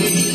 You.